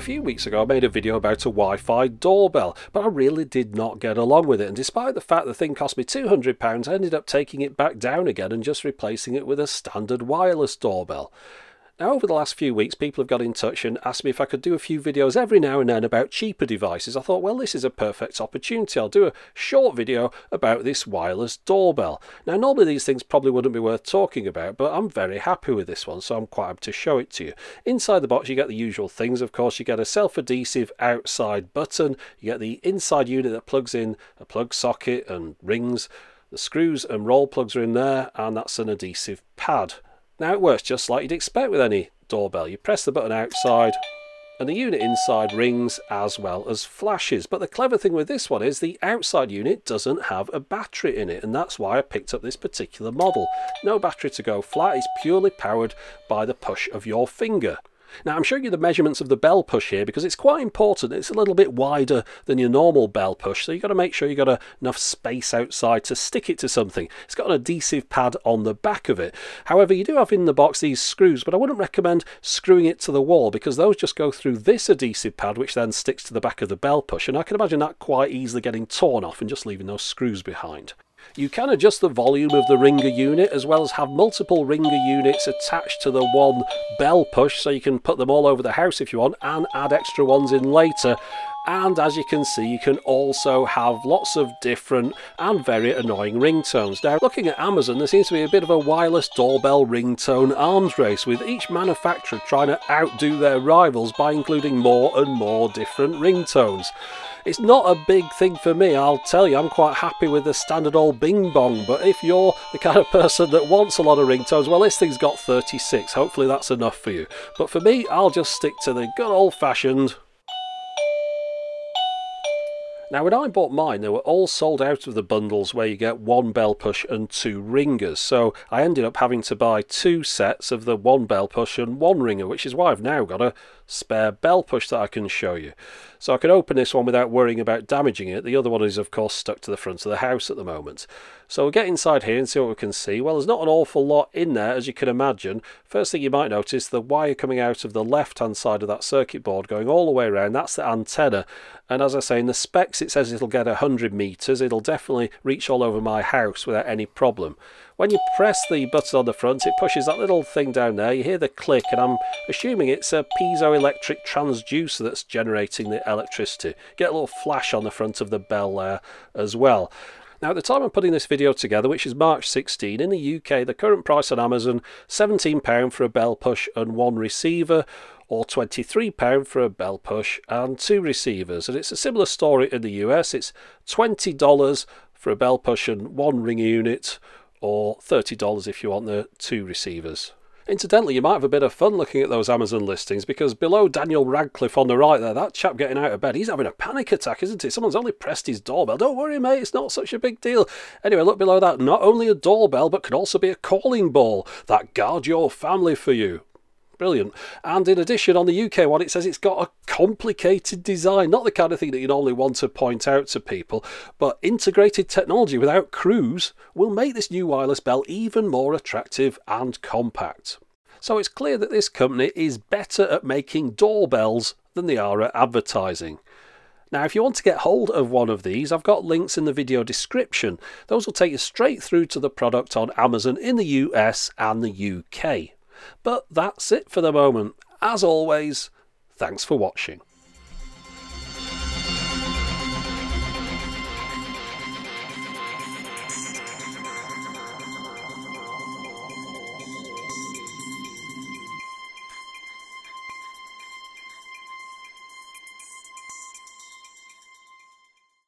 few weeks ago I made a video about a Wi-Fi doorbell, but I really did not get along with it, and despite the fact the thing cost me £200, I ended up taking it back down again and just replacing it with a standard wireless doorbell. Now, over the last few weeks, people have got in touch and asked me if I could do a few videos every now and then about cheaper devices. I thought, well, this is a perfect opportunity. I'll do a short video about this wireless doorbell. Now, normally these things probably wouldn't be worth talking about, but I'm very happy with this one, so I'm quite happy to show it to you. Inside the box, you get the usual things, of course. You get a self-adhesive outside button. You get the inside unit that plugs in a plug socket and rings. The screws and rawl plugs are in there, and that's an adhesive pad. Now it works just like you'd expect with any doorbell. You press the button outside and the unit inside rings as well as flashes. But the clever thing with this one is the outside unit doesn't have a battery in it and that's why I picked up this particular model. No battery to go flat, it's purely powered by the push of your finger. Now I'm showing you the measurements of the bell push here because it's quite important. It's a little bit wider than your normal bell push, so you've got to make sure you've got enough space outside to stick it to something. It's got an adhesive pad on the back of it. However, you do have in the box these screws, but I wouldn't recommend screwing it to the wall because those just go through this adhesive pad, which then sticks to the back of the bell push, and I can imagine that quite easily getting torn off and just leaving those screws behind. You can adjust the volume of the ringer unit as well as have multiple ringer units attached to the one bell push so you can put them all over the house if you want and add extra ones in later and as you can see you can also have lots of different and very annoying ringtones. Now looking at Amazon there seems to be a bit of a wireless doorbell ringtone arms race with each manufacturer trying to outdo their rivals by including more and more different ringtones. It's not a big thing for me, I'll tell you, I'm quite happy with the standard old bing bong, but if you're the kind of person that wants a lot of ringtones, well this thing's got 36, hopefully that's enough for you. But for me, I'll just stick to the good old fashioned now when I bought mine they were all sold out of the bundles where you get one bell push and two ringers so I ended up having to buy two sets of the one bell push and one ringer which is why I've now got a spare bell push that I can show you. So I can open this one without worrying about damaging it. The other one is of course stuck to the front of the house at the moment. So we'll get inside here and see what we can see. Well there's not an awful lot in there as you can imagine. First thing you might notice the wire coming out of the left hand side of that circuit board going all the way around that's the antenna and as I say in the specs it says it'll get 100 meters it'll definitely reach all over my house without any problem. When you press the button on the front, it pushes that little thing down there. You hear the click, and I'm assuming it's a piezoelectric transducer that's generating the electricity. Get a little flash on the front of the bell there as well. Now, at the time I'm putting this video together, which is March 16, in the UK, the current price on Amazon, £17 for a bell push and one receiver, or £23 for a bell push and two receivers. And it's a similar story in the US. It's $20 for a bell push and one ring unit, or $30 if you want the two receivers. Incidentally, you might have a bit of fun looking at those Amazon listings because below Daniel Radcliffe on the right there, that chap getting out of bed, he's having a panic attack, isn't he? Someone's only pressed his doorbell. Don't worry, mate, it's not such a big deal. Anyway, look below that. Not only a doorbell, but can also be a calling ball that guard your family for you. Brilliant. And in addition, on the UK one, it says it's got a complicated design. Not the kind of thing that you normally want to point out to people, but integrated technology without crews will make this new wireless bell even more attractive and compact. So it's clear that this company is better at making doorbells than they are at advertising. Now, if you want to get hold of one of these, I've got links in the video description. Those will take you straight through to the product on Amazon in the US and the UK. But that's it for the moment. As always, thanks for watching.